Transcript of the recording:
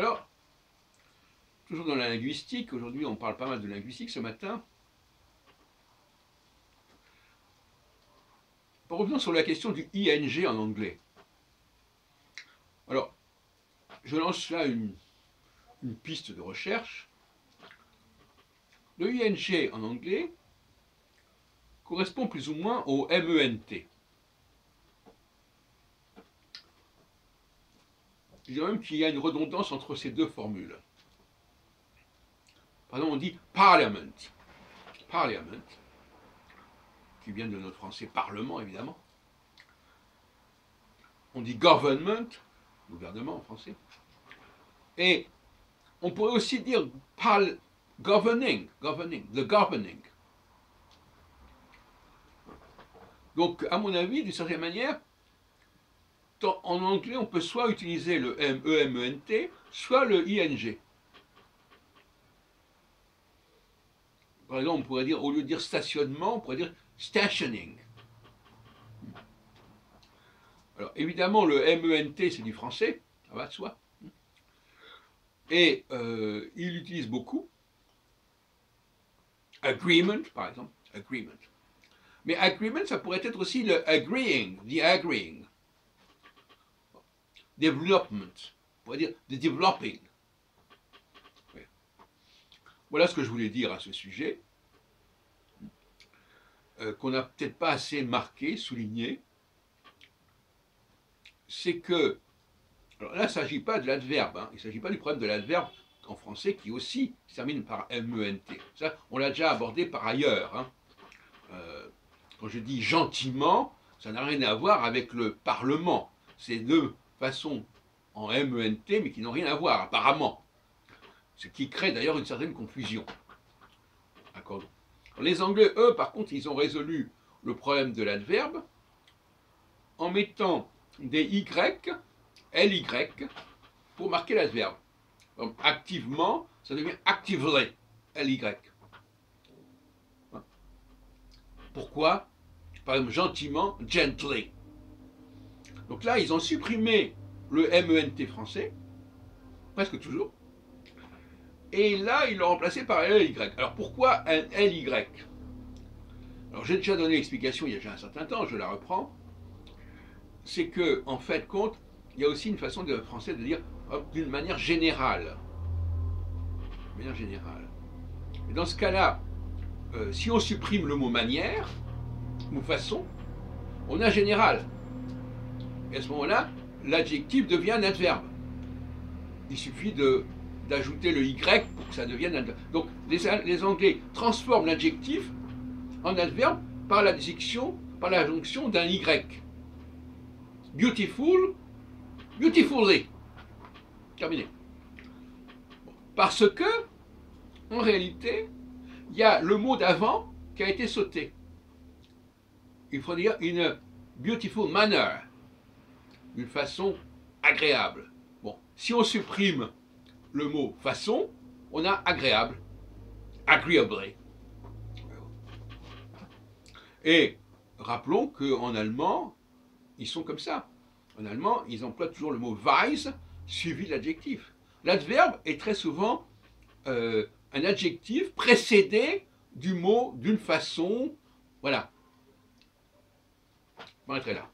Alors, toujours dans la linguistique, aujourd'hui on parle pas mal de linguistique ce matin. Revenons sur la question du ing en anglais. Alors, je lance là une, une piste de recherche. Le ing en anglais correspond plus ou moins au ment. Je dirais même qu'il y a une redondance entre ces deux formules. Par exemple, on dit parliament. Parliament, qui vient de notre français parlement, évidemment. On dit government, gouvernement en français. Et on pourrait aussi dire governing, governing, the governing. Donc, à mon avis, d'une certaine manière, en anglais, on peut soit utiliser le M-E-M-E-N-T, soit le ING. Par exemple, on pourrait dire, au lieu de dire stationnement, on pourrait dire stationing. Alors, évidemment, le M-E-N-T, c'est du français, ça va de soi. Et euh, il utilise beaucoup. Agreement, par exemple, agreement. Mais agreement, ça pourrait être aussi le agreeing, the agreeing. Development, on pourrait dire developing. Voilà ce que je voulais dire à ce sujet, euh, qu'on n'a peut-être pas assez marqué, souligné. C'est que, là, il ne s'agit pas de l'adverbe, hein, il ne s'agit pas du problème de l'adverbe en français qui aussi termine par MENT. Ça, on l'a déjà abordé par ailleurs. Hein. Euh, quand je dis gentiment, ça n'a rien à voir avec le Parlement. C'est deux façons en MENT, mais qui n'ont rien à voir, apparemment. Ce qui crée d'ailleurs une certaine confusion. Les Anglais, eux, par contre, ils ont résolu le problème de l'adverbe en mettant des Y, LY, pour marquer l'adverbe. Activement, ça devient actively, LY. Pourquoi? Par exemple, gentiment, gently. Donc là, ils ont supprimé le MENT français, presque toujours, et là, ils l'ont remplacé par LY. Alors pourquoi un LY Alors j'ai déjà donné l'explication il y a déjà un certain temps, je la reprends. C'est que, en fait, compte, il y a aussi une façon de français de dire d'une manière générale. De manière générale. Et dans ce cas-là, euh, si on supprime le mot manière, ou façon, on a général. Et à ce moment-là, l'adjectif devient un adverbe. Il suffit d'ajouter le Y pour que ça devienne un... Donc les, Anglais transforment l'adjectif en adverbe par l'addiction, par la jonction d'un Y. Beautiful, beautifully. Terminé. Parce que, en réalité, il y a le mot d'avant qui a été sauté. Il faut dire une beautiful manner, une façon agréable. Bon, si on supprime le mot façon, on a agréable, agreeably. Et rappelons qu'en allemand, ils sont comme ça. En allemand, ils emploient toujours le mot weise suivi de l'adjectif. L'adverbe est très souvent euh, un adjectif précédé du mot d'une façon. Voilà. Je m'arrêterai là.